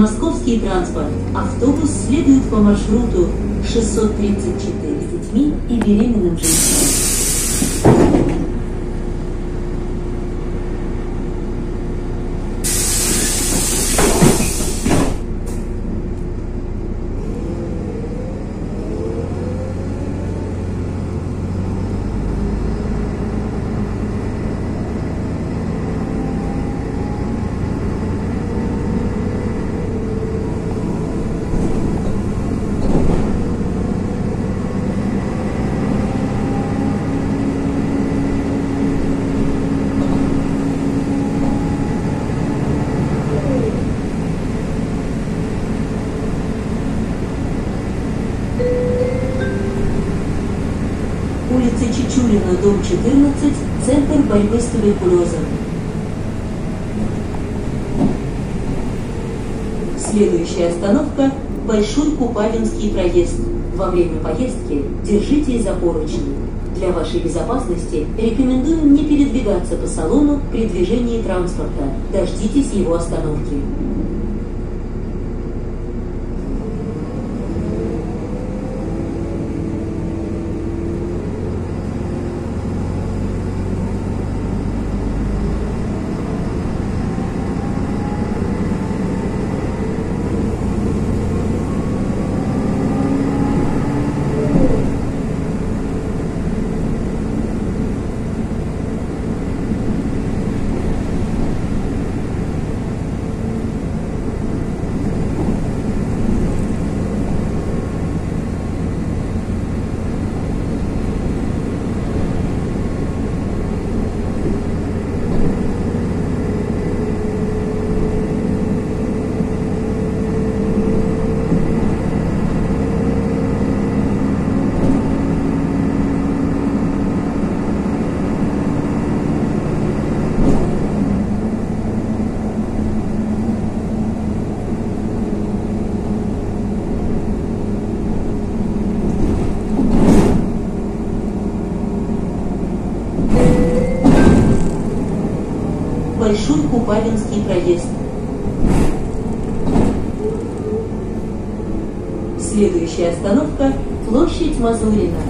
московский транспорт. Автобус следует по маршруту 634 с детьми и беременным женщинам. 14, Центр борьбы с туберкулезом. Следующая остановка – Большой Купавинский проезд. Во время поездки держитесь за поручни. Для вашей безопасности рекомендуем не передвигаться по салону при движении транспорта. Дождитесь его остановки. Большой Купавинский проезд. Следующая остановка – площадь Мазурина.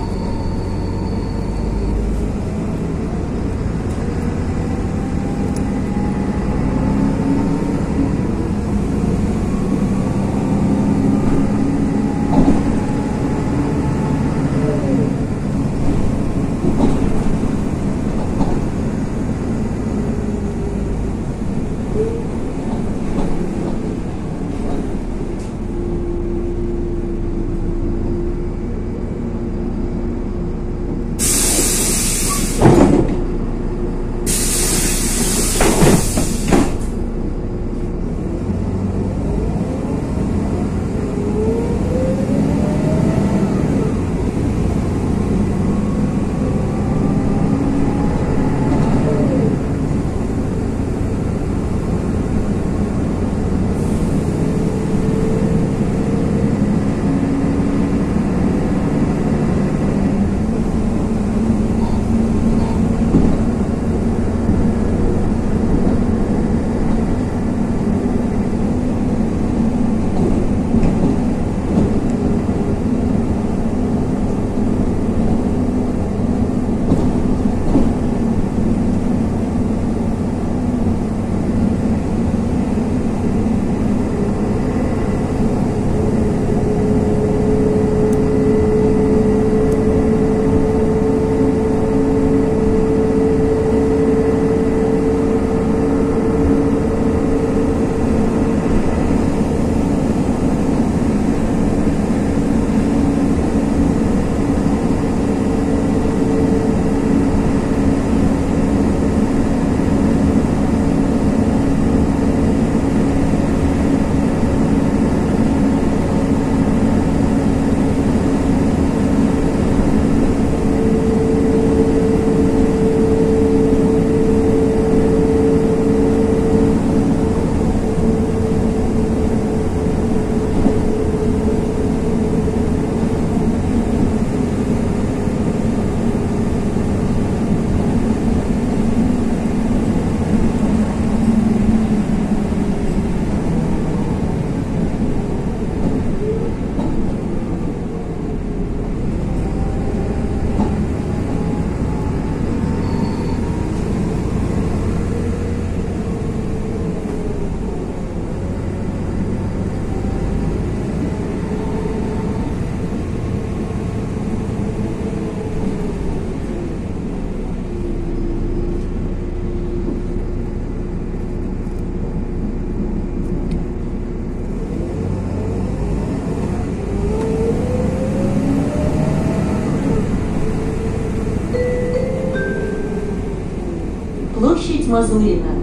Площадь Мазурина.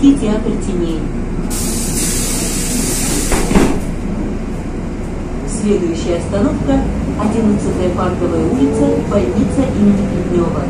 Космический театр теней. Следующая остановка – 11-я парковая улица, больница имени Плетнева.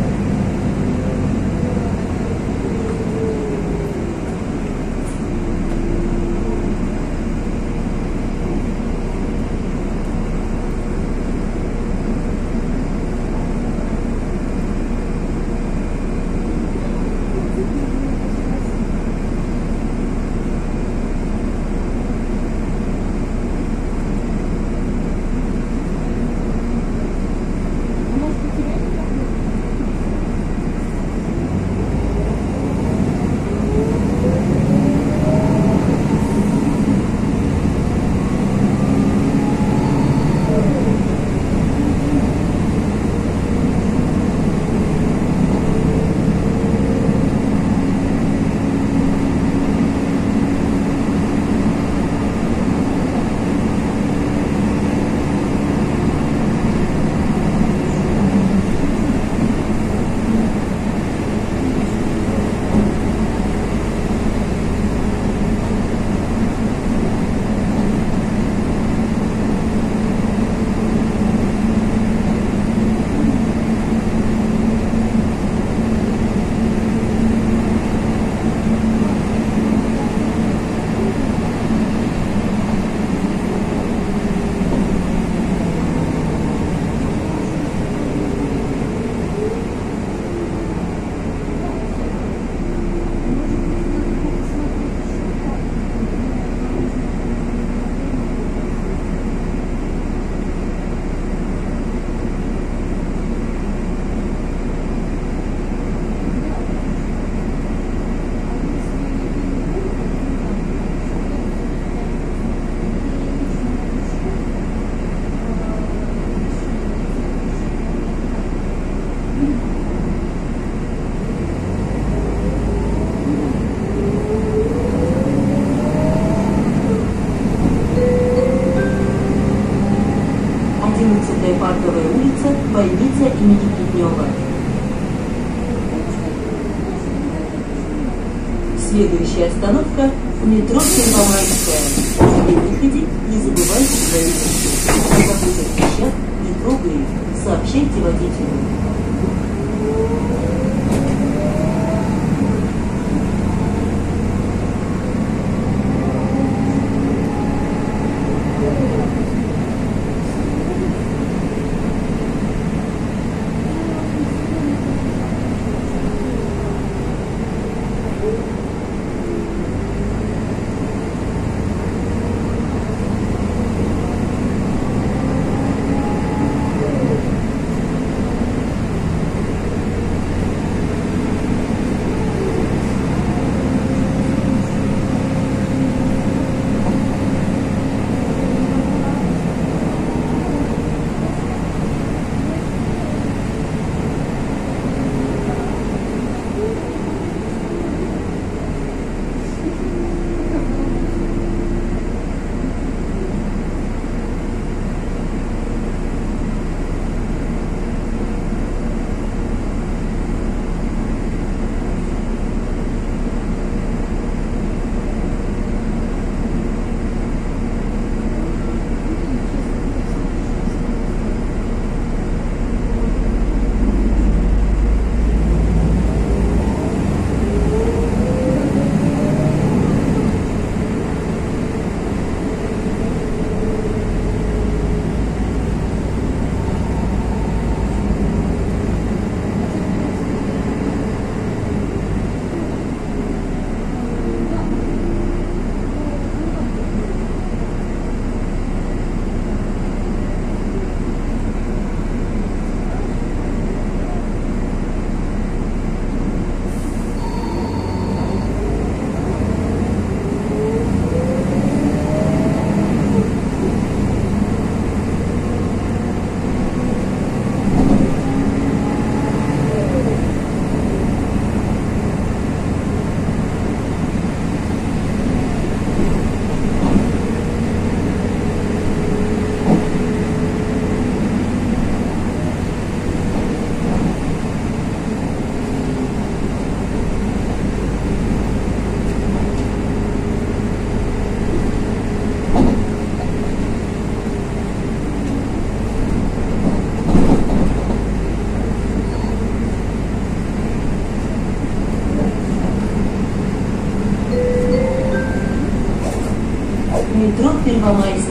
Метро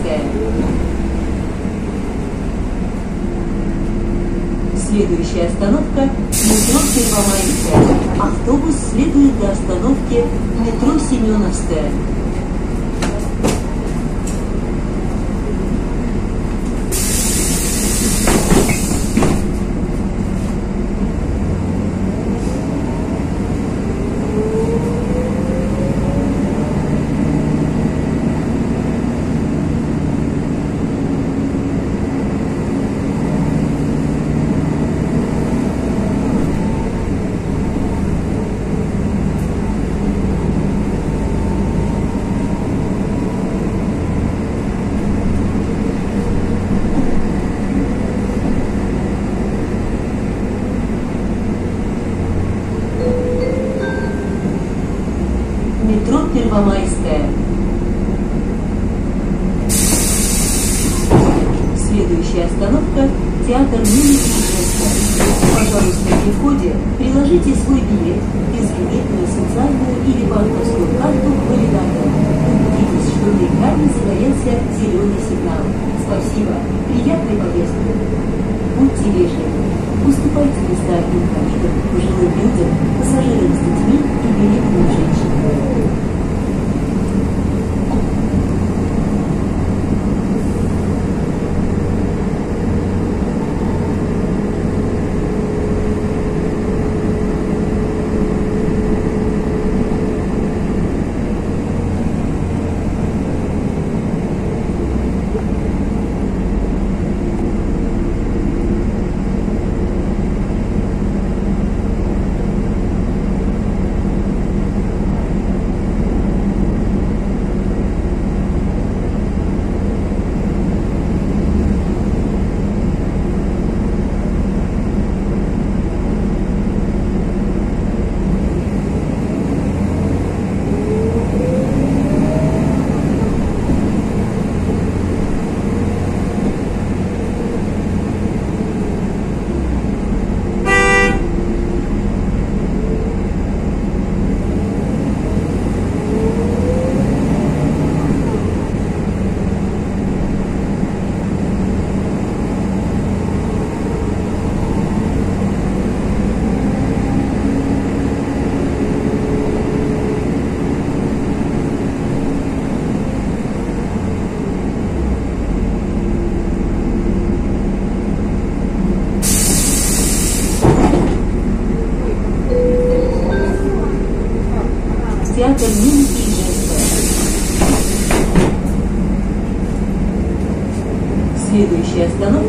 Следующая остановка –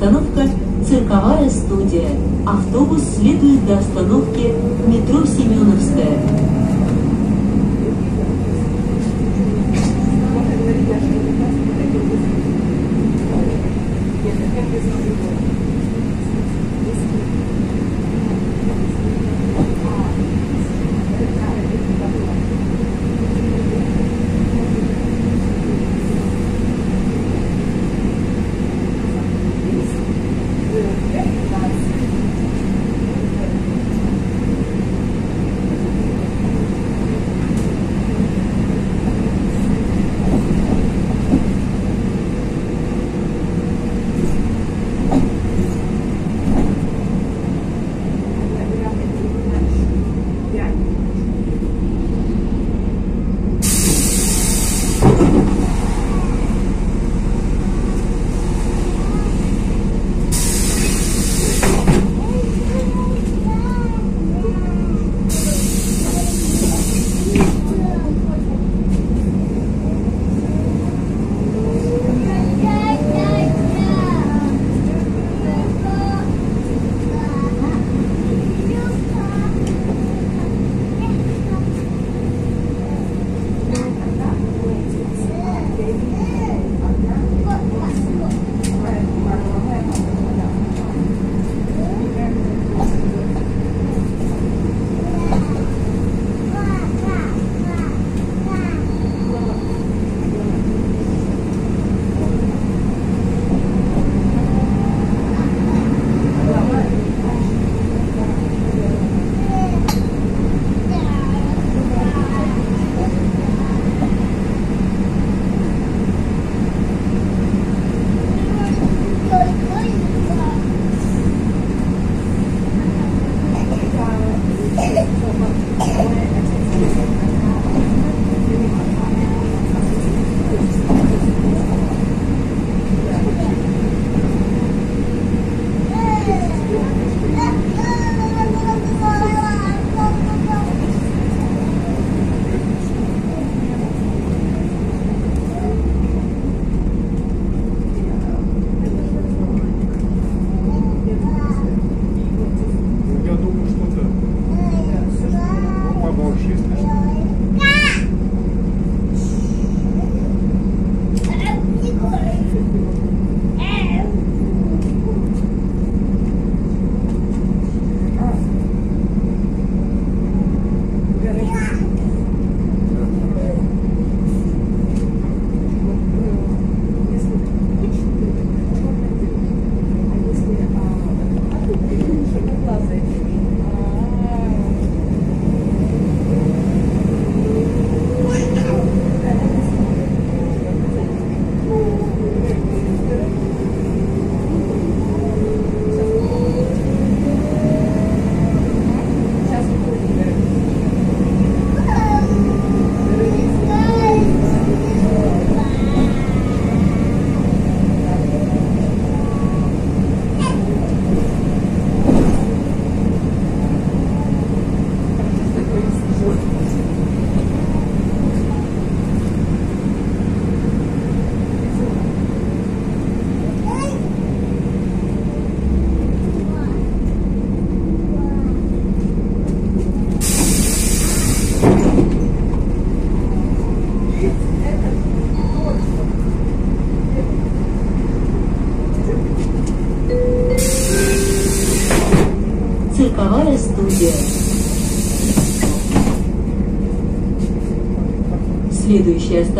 Следующая остановка – цирковая Следующая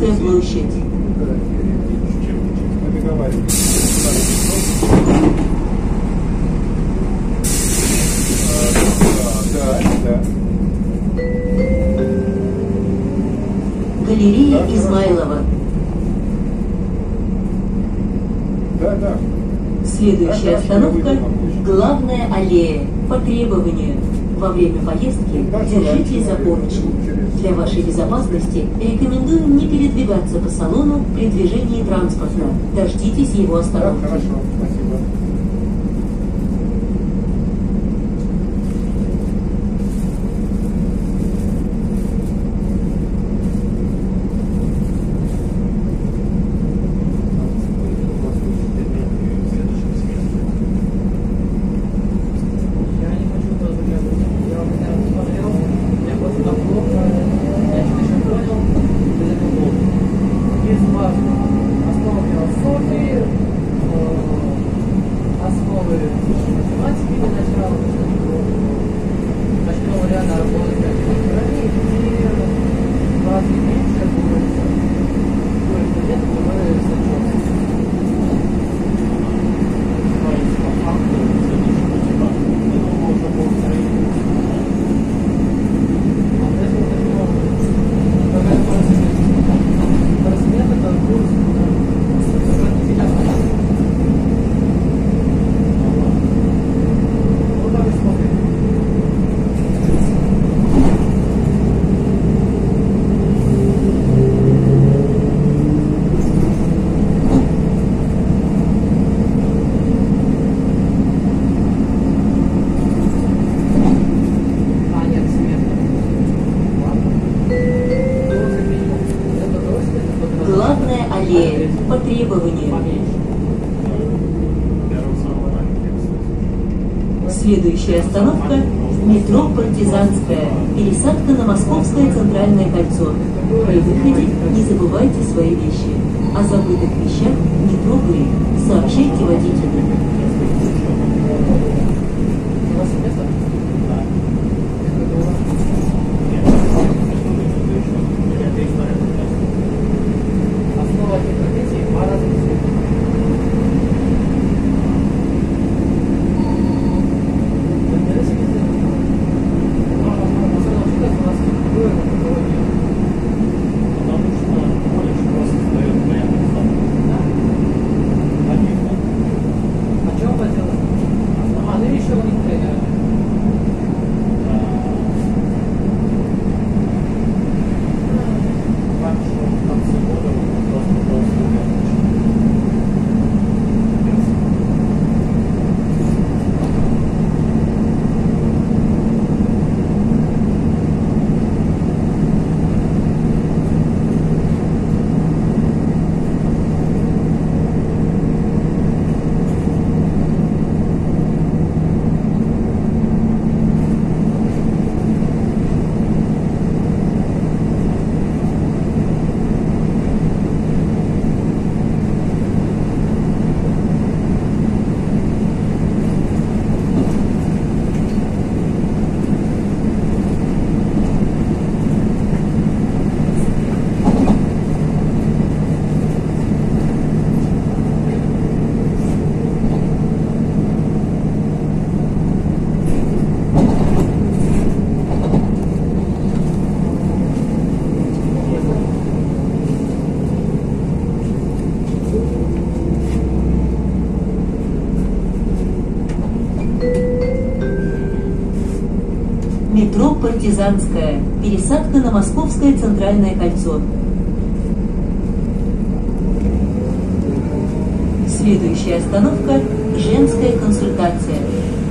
Да. Галерея. Измайлова. Да, да. Следующая остановка главная аллея. По требованию. Во время поездки держитесь за поручни. Для вашей безопасности рекомендуем не передвигаться по салону при движении транспорта. Дождитесь его остановки. Партизанская. Пересадка на Московское центральное кольцо. При выходе не забывайте свои вещи. О забытых вещах не трогай, сообщайте водителю. Метро Партизанская. Пересадка на Московское центральное кольцо. Следующая остановка – женская консультация.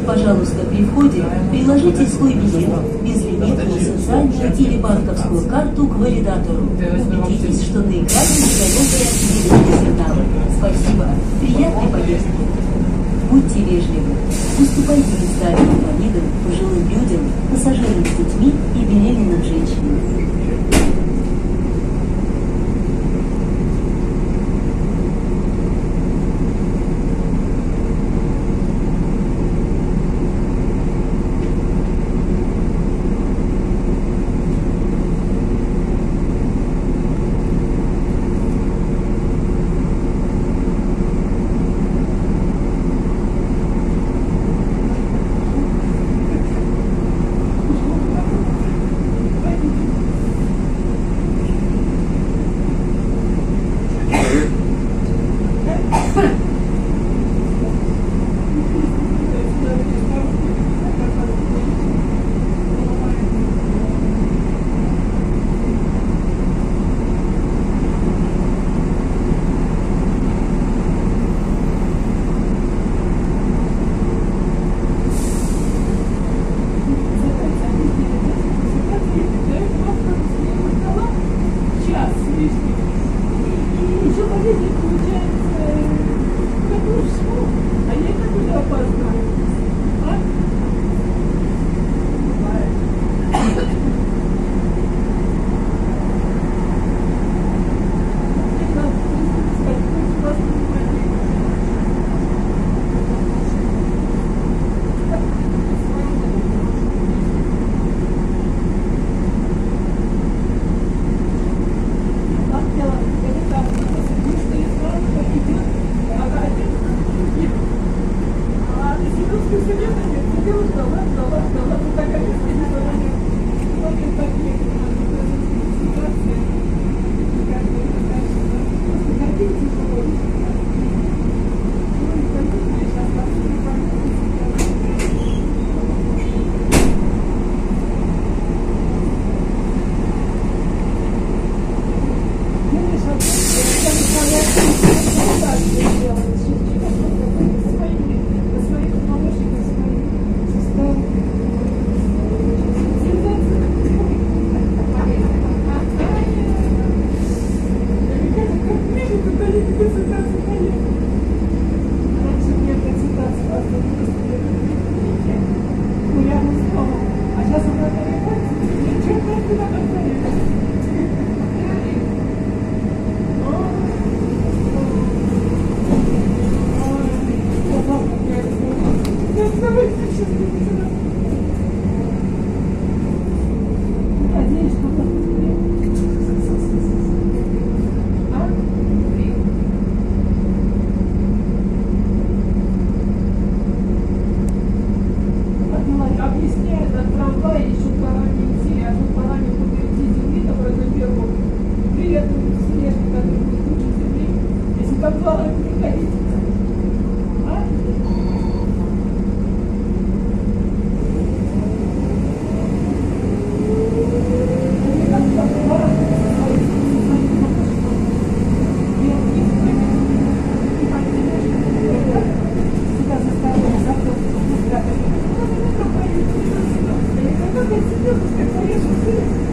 Пожалуйста, при входе приложите свой билет, безлимитную социальную или банковскую карту к валидатору. Убедитесь, что на экране выдается зеленый сигнал. Спасибо. Приятной поездки. Будьте вежливы. Уступайте места инвалидам, пожилым людям, пассажирам с детьми и беременным женщинам. Спасибо, что я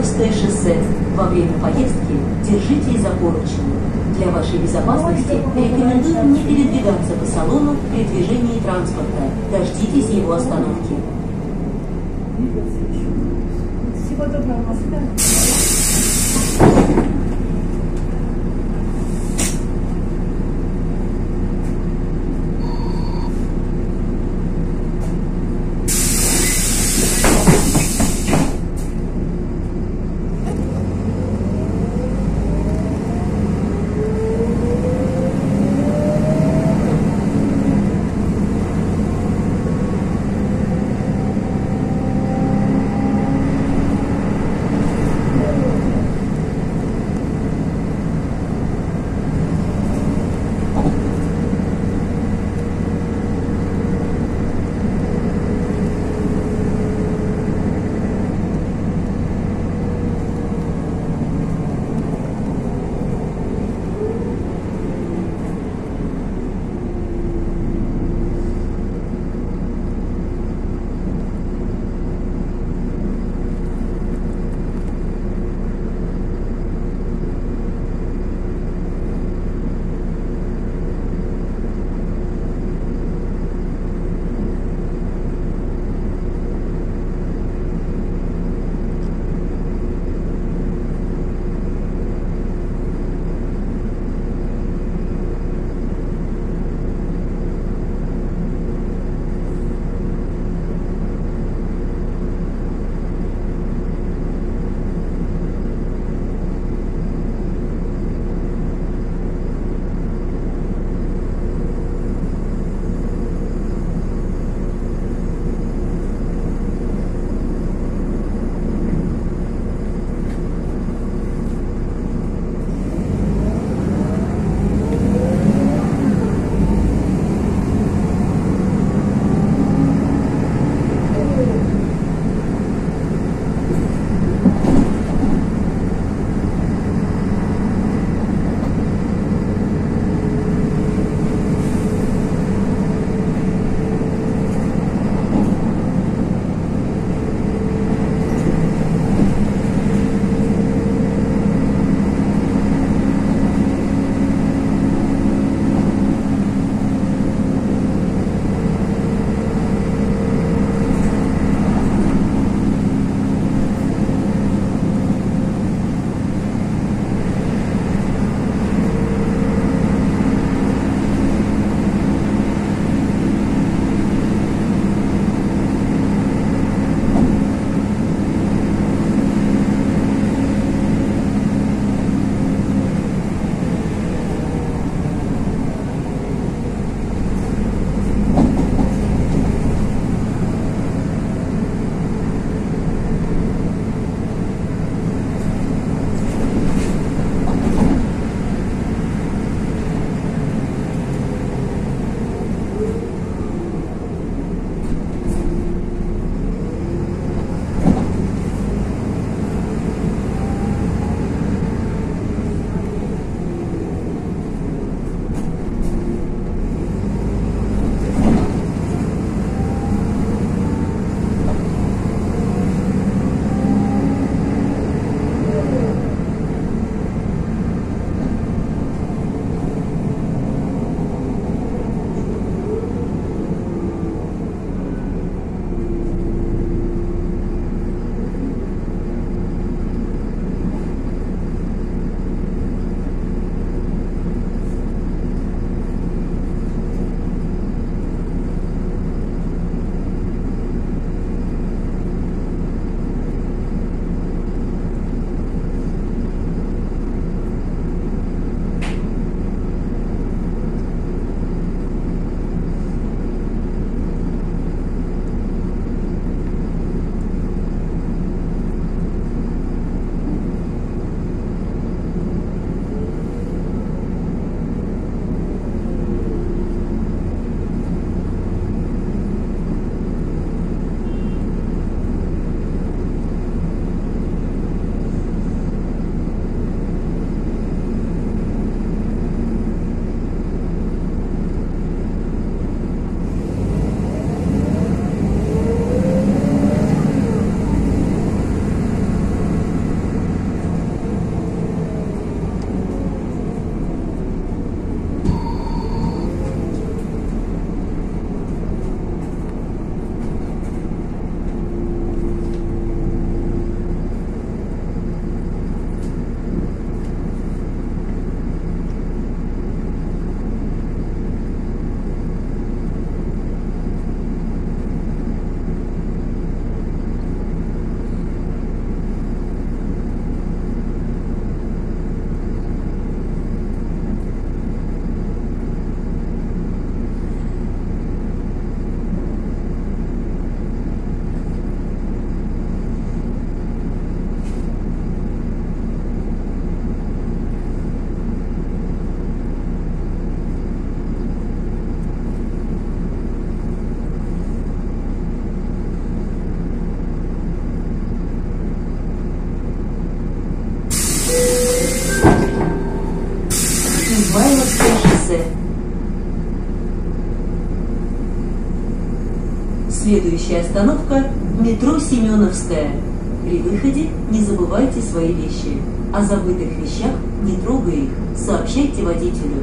Измайловское шоссе. Во время поездки держите за поручни. Для вашей безопасности рекомендуем не передвигаться по салону при движении транспорта. Дождитесь его остановки. Всего доброго, Следующая остановка – метро «Семеновская». При выходе не забывайте свои вещи. О забытых вещах не трогай их, сообщайте водителю.